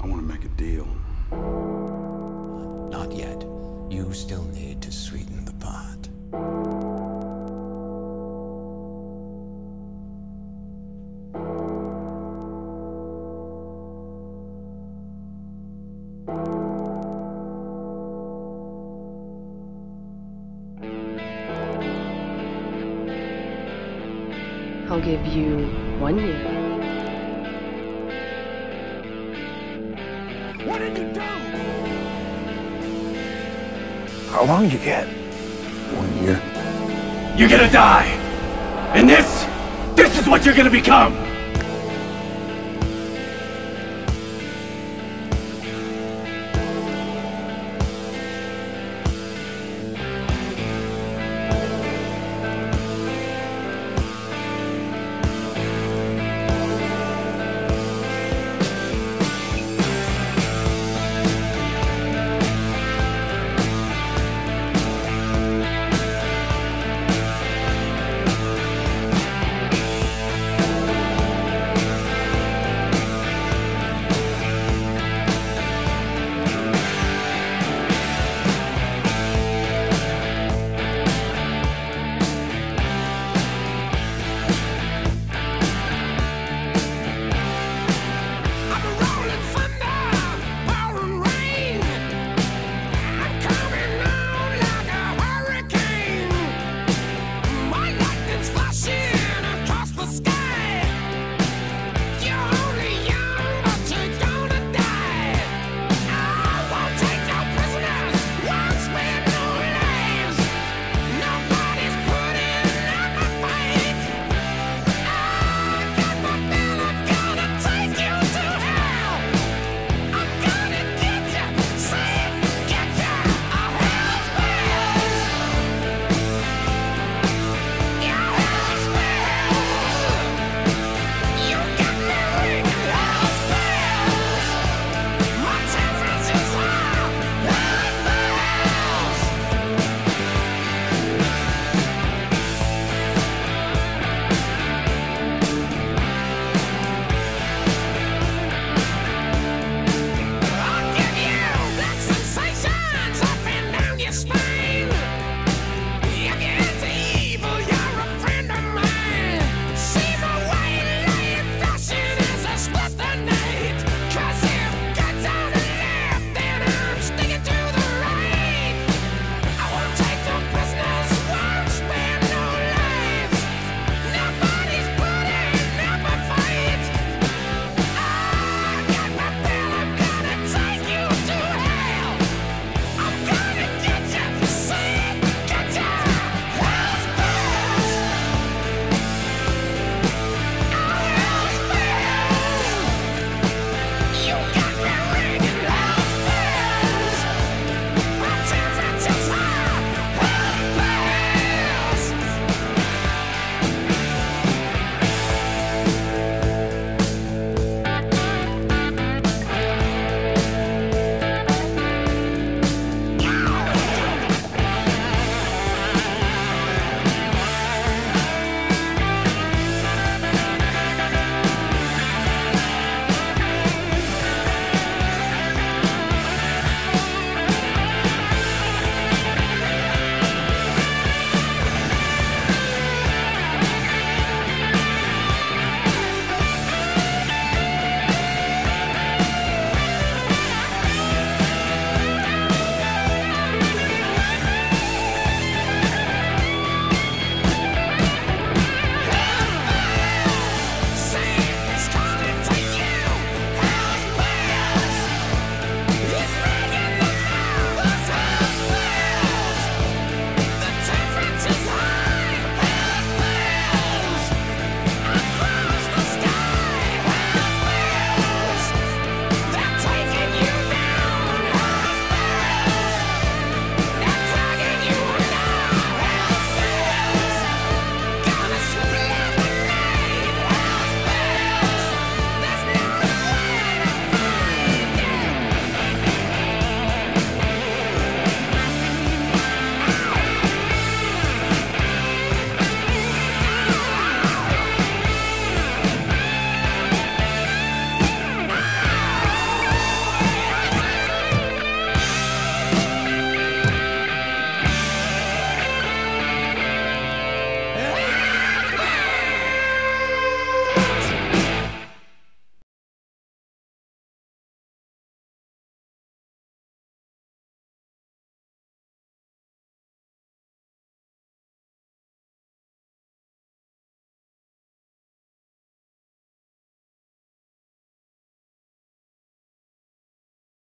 I want to make a deal. Not yet. You still need to sweeten the pot. I'll give you one year. What did you do? How long you get? One year. You're gonna die! And this, this is what you're gonna become!